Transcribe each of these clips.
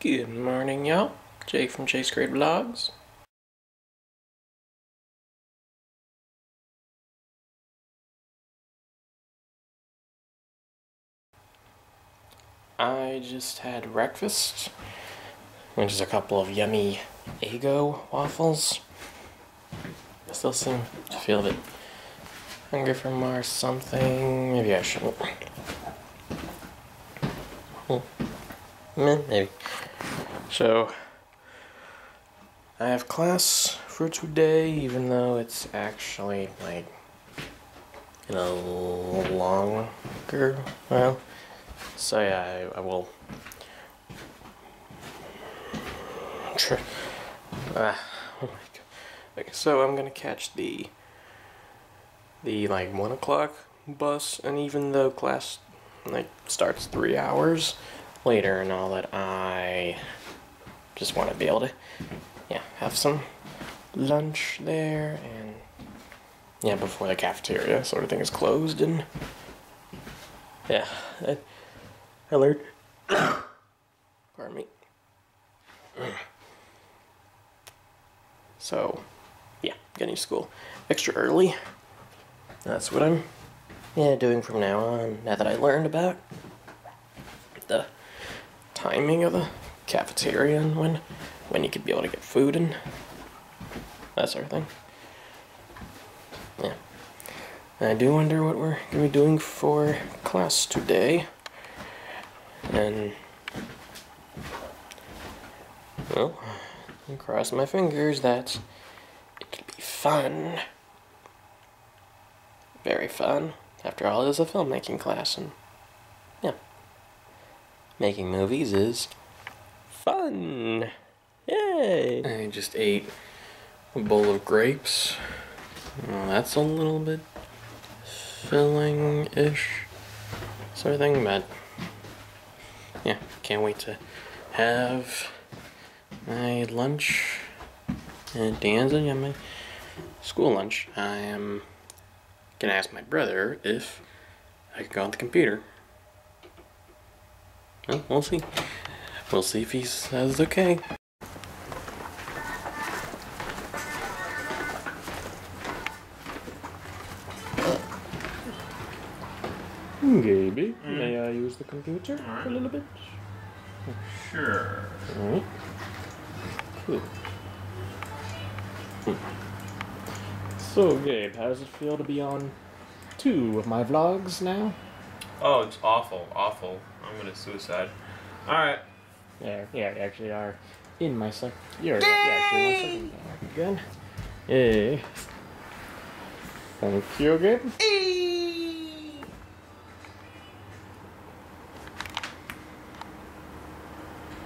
Good morning, y'all. Jake from Jakes Great Vlogs. I just had breakfast, which is a couple of yummy Eggo waffles. I still seem to feel a bit hungry for more something. Maybe I shouldn't. Hmm. Maybe. So, I have class for today, even though it's actually like in a longer well. So yeah, I, I will. Try. Ah, oh my god. Okay, so I'm gonna catch the the like one o'clock bus, and even though class like starts three hours later and all that, I just want to be able to yeah have some lunch there and yeah before the cafeteria sort of thing is closed and yeah I, I learned pardon me. So yeah getting to school extra early. That's what I'm yeah doing from now on now that I learned about the timing of the cafeteria and when when you could be able to get food and that sort of thing. Yeah. I do wonder what we're gonna be doing for class today. And well, I'm crossing my fingers that it could be fun. Very fun. After all, it is a filmmaking class and yeah. Making movies is fun. Yay! I just ate a bowl of grapes. Well, that's a little bit filling-ish sort of thing, but yeah, can't wait to have my lunch at Dan's and my school lunch. I am gonna ask my brother if I could go on the computer well, we'll see. We'll see if he says okay. Gaby, mm. may I use the computer right. a little bit? Sure. Alright. Cool. Hmm. So, Gabe, how does it feel to be on two of my vlogs now? Oh, it's awful, awful. I'm gonna suicide. Alright. Yeah, yeah, you actually are in my second. You're yeah, actually in my second again. Hey. Thank you again.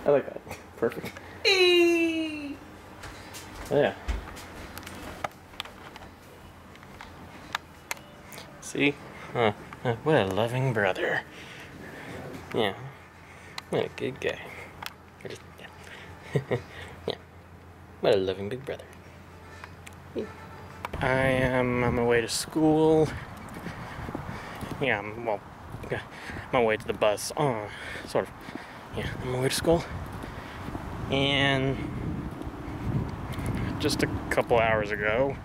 I like that. Perfect. Oh, yeah. See? Huh. What a loving brother. Yeah. What a good guy. Yeah. yeah. What a loving big brother. I am on my way to school. Yeah, I'm, well, my way to the bus. Oh, sort of. Yeah, on my way to school. And just a couple hours ago,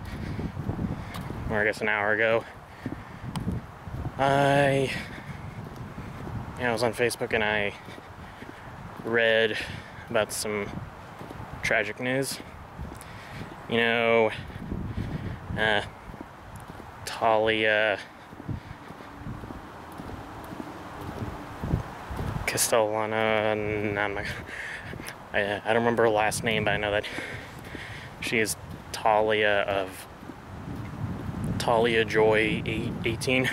or I guess an hour ago, I, yeah, I was on Facebook and I read about some tragic news. You know, uh, Talia Castellana, I, I don't remember her last name, but I know that she is Talia of Talia Joy 18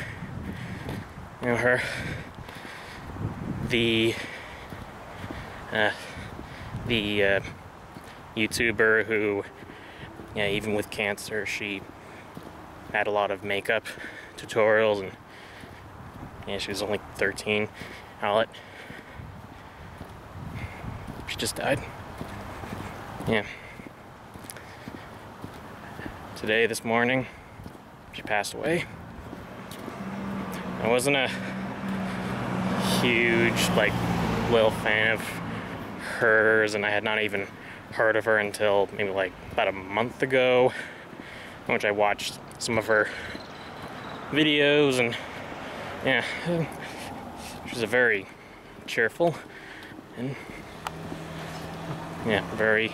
you know her the uh, the uh, YouTuber who yeah even with cancer she had a lot of makeup tutorials and yeah she was only 13 outlet she just died. Yeah. Today this morning she passed away. I wasn't a huge, like, little fan of hers, and I had not even heard of her until maybe like about a month ago, in which I watched some of her videos, and yeah, she's a very cheerful and yeah, very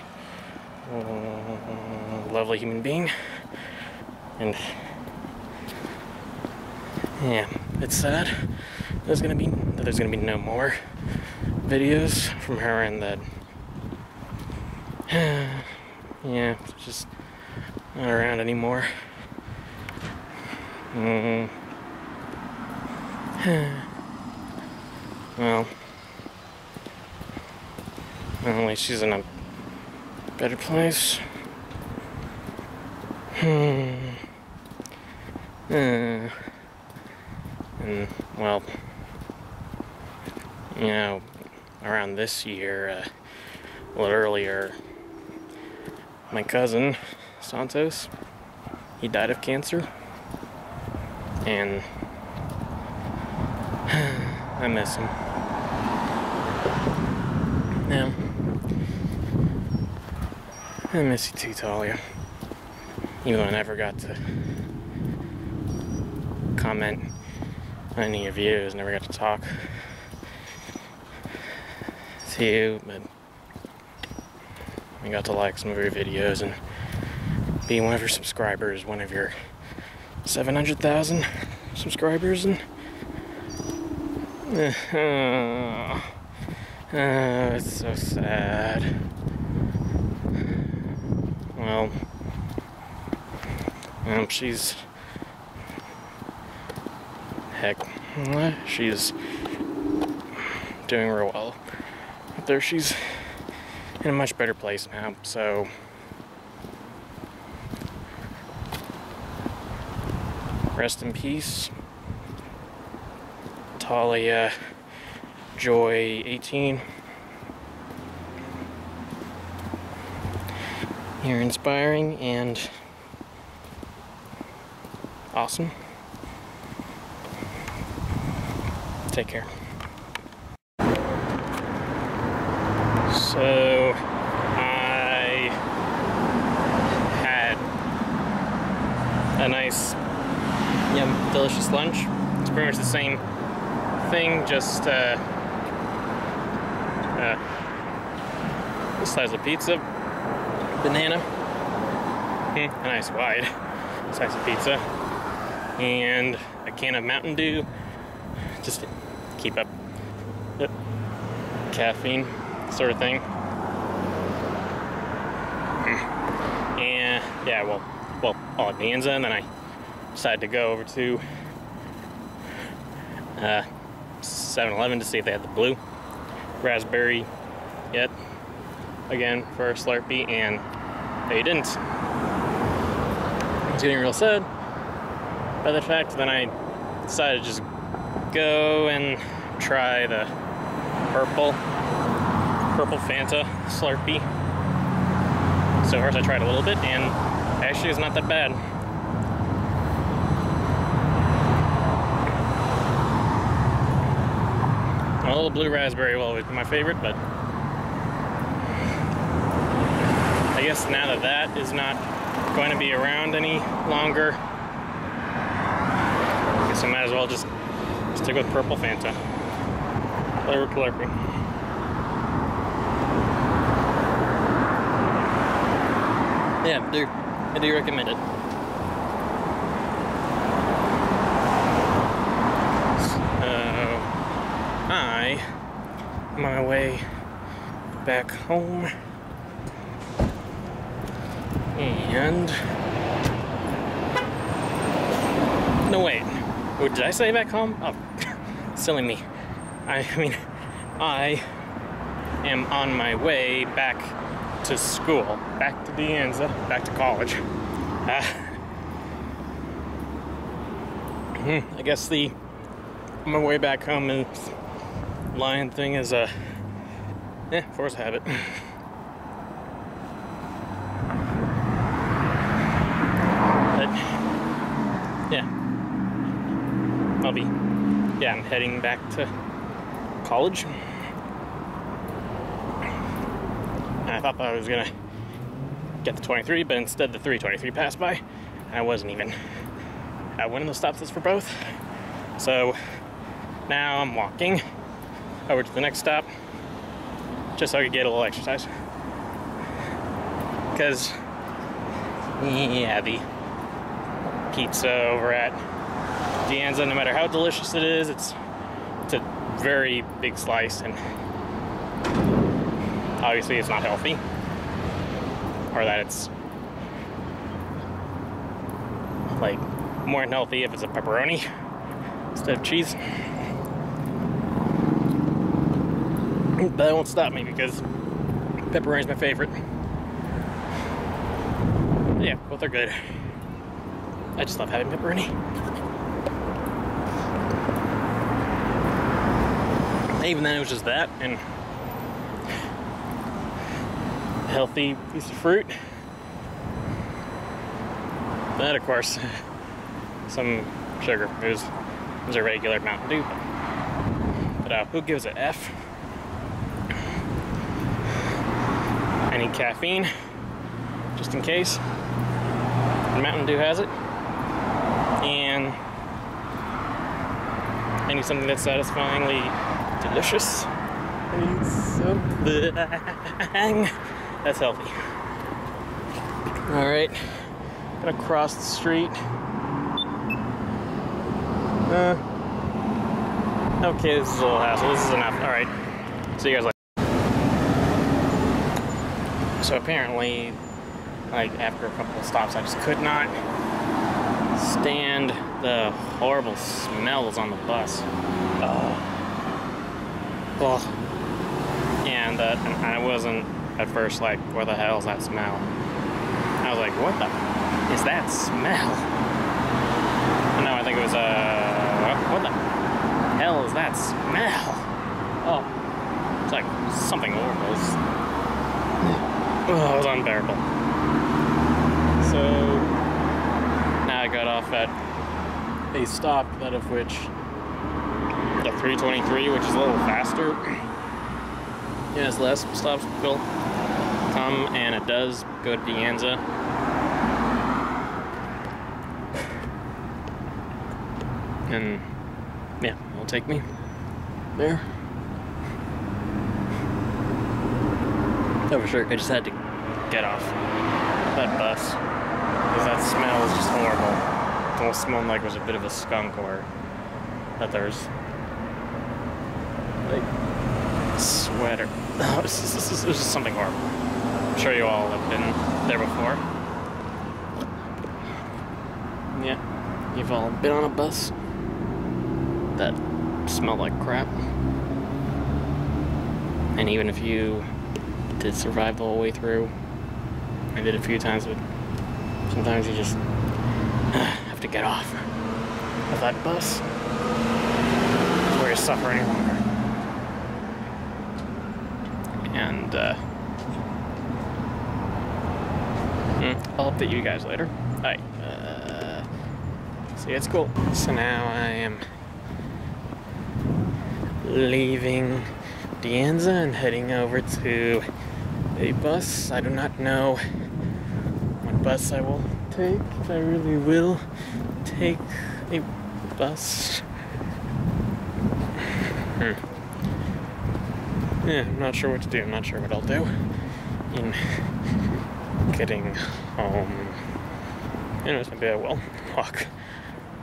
uh, lovely human being, and yeah, it's sad. There's gonna be there's gonna be no more videos from her, and that yeah, just not around anymore. Mm. well, at she's in a better place. Hmm. Uh, and well, you know, around this year, uh, a little earlier, my cousin Santos, he died of cancer, and I miss him. Yeah. I miss you too, Talia. Even though I never got to comment on any of your videos, never got to talk to you, but I got to like some of your videos and be one of your subscribers, one of your 700,000 subscribers, and uh, oh, it's so sad. Well, um, she's heck, she's doing real well. Up there, she's in a much better place now. So, rest in peace, Talia Joy 18. You're inspiring and awesome. Take care. So, I had a nice, lunch. It's pretty much the same thing, just uh, uh, the size of pizza banana, mm, a nice wide size of pizza, and a can of Mountain Dew, just to keep up caffeine sort of thing. Hmm. And yeah, well, well, all at De Anza, and then I decided to go over to uh, 7-Eleven to see if they had the blue raspberry yet again for a Slurpee, and they didn't. I was getting real sad by the fact. Then I decided to just go and try the purple, purple Fanta Slurpee. So first I tried a little bit, and actually it's not that bad. Well, the blue raspberry will always be my favorite, but I guess now that that is not going to be around any longer, I guess I might as well just stick with purple Fanta. Flavor Calipari. Yeah, do I do recommend it. So I my way back home and no wait, what did I say back home? Oh, silly me. I mean, I am on my way back to school, back to De Anza, back to college. Uh, I guess the my way back home and lion thing is a eh, force habit. But, yeah, I'll be, yeah, I'm heading back to college. I thought I was gonna get the 23, but instead the 323 passed by, and I wasn't even at one of the stops that's for both. So now I'm walking over to the next stop just so I could get a little exercise. Because, yeah, the pizza over at De Anza. No matter how delicious it is, it's it's a very big slice, and obviously it's not healthy, or that it's like more unhealthy if it's a pepperoni instead of cheese. But that won't stop me because pepperoni's my favorite. Yeah, both are good. I just love having pepperoni. Even then, it was just that and a healthy piece of fruit. Then, of course, some sugar. It was, it was a regular Mountain Dew. But uh, who gives a F? I need caffeine, just in case. Mountain Dew has it. And I need something that's satisfyingly delicious. I need something that's healthy. Alright, gonna cross the street. Uh, okay, this is a little hassle. This is enough. Alright, see you guys later. So apparently, like after a couple of stops, I just could not stand the horrible smells on the bus. Oh. Oh. And, uh, and I wasn't at first like, where the hell is that smell? I was like, what the is that smell? Now I think it was, uh, what the hell is that smell? Oh, it's like something horrible. Oh, it was unbearable. So now I got off at a stop, out of which the 323, which is a little faster. It has less stops will come, and it does go to De Anza. And yeah, it'll take me there. For sure. I just had to get off that bus because that smell is just horrible. It almost smelled like it was a bit of a skunk or that there's like sweat or oh, it's just, it's just- it's just something horrible. I'm sure you all have been there before. Yeah, you've all been on a bus that smelled like crap. And even if you did survive the whole way through, I did a few times, but sometimes you just have to get off of that bus where you suffer any longer. And uh, hmm, I'll update you guys later. Alright. Uh, see, it's cool. So now I am leaving De Anza and heading over to a bus. I do not know what bus I will take, if I really will take a bus. Hmm. Yeah, I'm not sure what to do. I'm not sure what I'll do in getting home. Know, maybe I will walk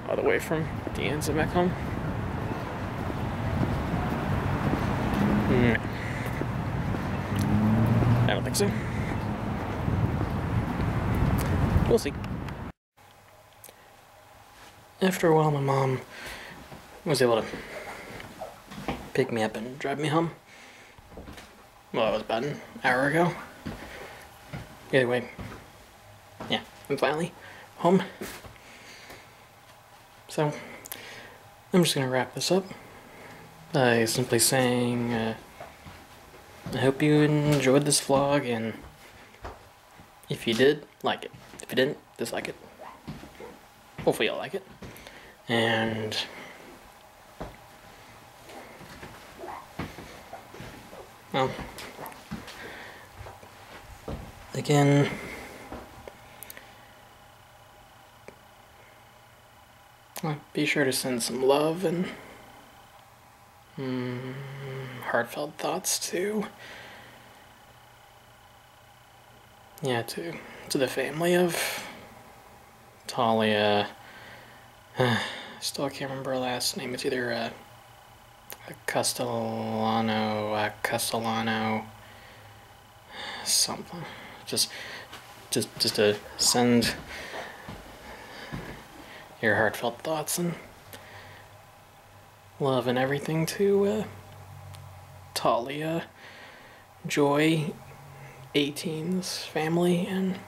all the way from De Anza back home. No. I don't. We'll see. After a while, my mom was able to pick me up and drive me home. Well, that was about an hour ago. Either way, yeah, I'm finally home. So, I'm just gonna wrap this up by simply saying, uh, I hope you enjoyed this vlog, and if you did, like it. If you didn't, dislike it. Hopefully you'll like it. And well, again, be sure to send some love and mm, heartfelt thoughts to yeah to to the family of Talia. Still can't remember her last name. It's either uh, Castellano, uh, Castellano, something. Just, just, just to send your heartfelt thoughts and love and everything to uh, Talia, Joy, 18's family, and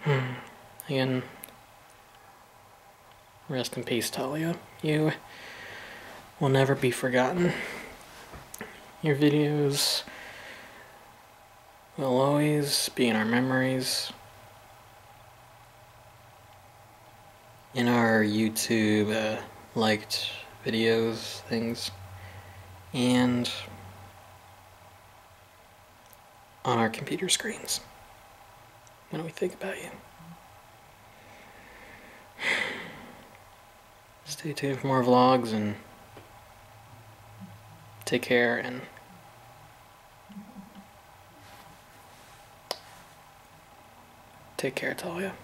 hmm, again, rest in peace, Talia. You will never be forgotten. Your videos will always be in our memories. In our YouTube uh, liked videos, things, and on our computer screens when we think about you. Stay tuned for more vlogs and take care and take care, Talia.